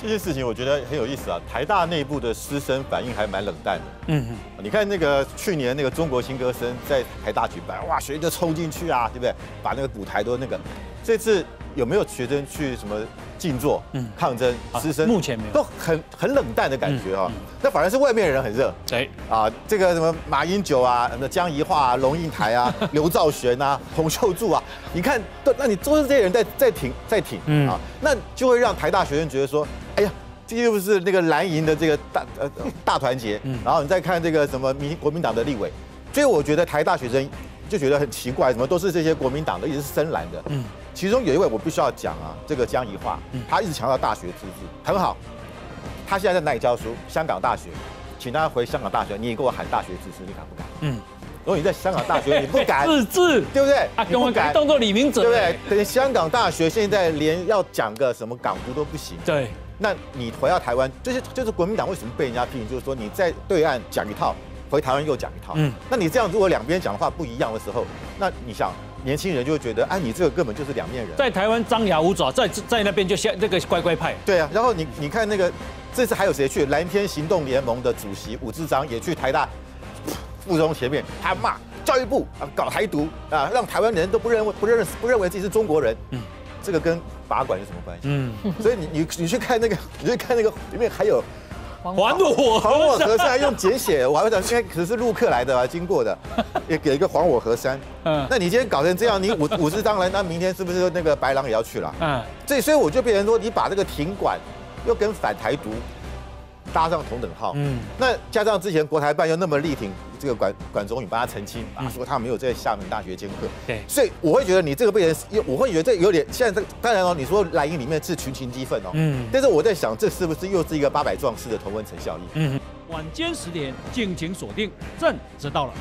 这件事情我觉得很有意思啊。台大内部的师生反应还蛮冷淡的。嗯嗯，你看那个去年那个中国新歌声在台大举办，哇，学生就冲进去啊，对不对？把那个舞台都那个。这次有没有学生去什么？静坐，嗯，抗争，师生目前没有，都很很冷淡的感觉啊。那反而是外面的人很热，哎啊，这个什么马英九啊，什么江宜桦啊，龙应台啊，刘兆玄啊，洪秀柱啊，你看，都那你都是这些人在在挺在挺啊，那就会让台大学生觉得说，哎呀，这又不是那个蓝营的这个大呃大团结，然后你再看这个什么民国民党的立委，所以我觉得台大学生就觉得很奇怪，怎么都是这些国民党的，一直是深蓝的，嗯。其中有一位我必须要讲啊，这个江宜桦，他一直强调大学自治很好。他现在在哪里教书？香港大学，请他回香港大学，你给我喊大学自治，你敢不敢？嗯，如果你在香港大学你不敢 自治，对不对？啊，我敢当做李明哲，对不对？等香港大学现在连要讲个什么港独都不行，对。那你回到台湾，这些就是国民党为什么被人家批评？就是说你在对岸讲一套，回台湾又讲一套。嗯，那你这样如果两边讲的话不一样的时候，那你想？年轻人就会觉得，哎，你这个根本就是两面人。在台湾张牙舞爪，在在那边就像这个乖乖派。对啊，然后你你看那个，这次还有谁去？蓝天行动联盟的主席武志章也去台大附中前面，他骂教育部啊搞台独啊，让台湾人都不认为不认不认为自己是中国人。嗯，这个跟拔管有什么关系？嗯，所以你你你去看那个，你去看那个里面还有。还我还我河山用简写，我还会想，因为可能是陆客来的啊，经过的，也给一个还我河山。嗯，那你今天搞成这样，你五五十张人，那明天是不是那个白狼也要去了？嗯，这所以我就变成说，你把这个停管又跟反台独。搭上同等号，嗯，那加上之前国台办又那么力挺这个管管总宇，帮他澄清啊，说他没有在厦门大学兼课，对，所以我会觉得你这个被人，我会觉得这有点现在这当然哦，你说蓝营里面是群情激愤哦，嗯，但是我在想，这是不是又是一个八百壮士的同温层效应？嗯，晚间十点敬请锁定，朕知道了。